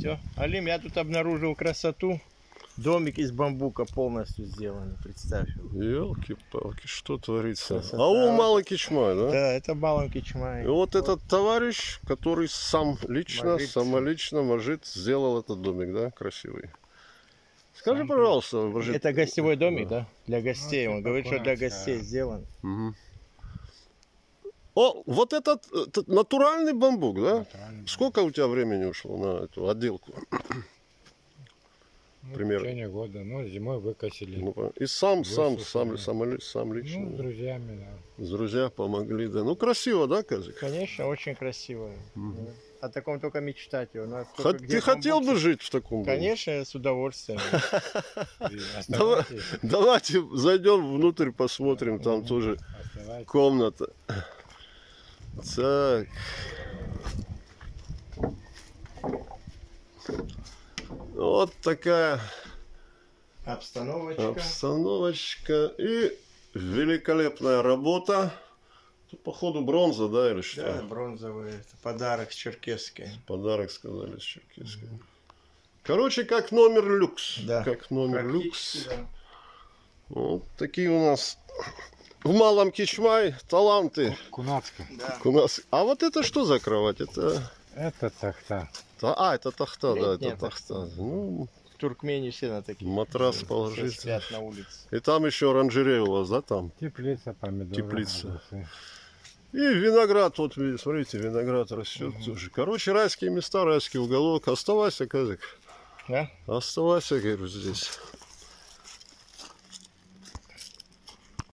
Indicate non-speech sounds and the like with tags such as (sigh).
Все. Алим, я тут обнаружил красоту. Домик из бамбука полностью сделан, представь. Елки-палки, что творится? Красота. А у Малый Кичмай, да? Да, это Баланки Чмай. И вот этот товарищ, который сам лично, Мажит. самолично Мажит, сделал этот домик, да, красивый. Скажи, Сам пожалуйста, Мажит. Это гостевой домик, да? Для гостей. Ну, Он говорит, что для гостей сделан. Мгм. О, вот этот, этот натуральный бамбук, да? Натуральный. Сколько у тебя времени ушло на эту отделку? Ну, примерно? В течение года. Ну, зимой выкосили. Ну, И сам, сам, сам, сам, сам Ну, лично. с да? друзьями, да. С друзья помогли, да. Ну, красиво, да, Казик? Конечно, очень красиво. Мгм. О таком только мечтать. У нас Хот- только Ты хотел бамбук. бы жить в таком доме? Конечно, с удовольствием. (laughs) Давайте зайдем внутрь, посмотрим, там тоже Оставайтесь. комната. Так. Вот такая Обстановочка. обстановочка и великолепная работа. Тут, походу, бронза, да, или что? Да, бронзовый. Это подарок с черкесской. Подарок, сказали, с черкесской. Короче, как номер люкс. Да. Как номер люкс. да. Вот такие у нас в Малом Кичмай таланты Кунацкая. Да. нас. А вот это что за кровать? Это... Это тахта. та- А, это тахта, да, Летняя это тахта. Ну, В Туркмении все на таких. Матрас Все положить. спят на улице. и там еще оранжерея у вас, да, там? Теплица, помидоры. Теплица. огурцы. И виноград, вот видите, смотрите, виноград растет тоже. Короче, райские места, райский уголок. Оставайся, Казик. Да? Оставайся, говорю, здесь.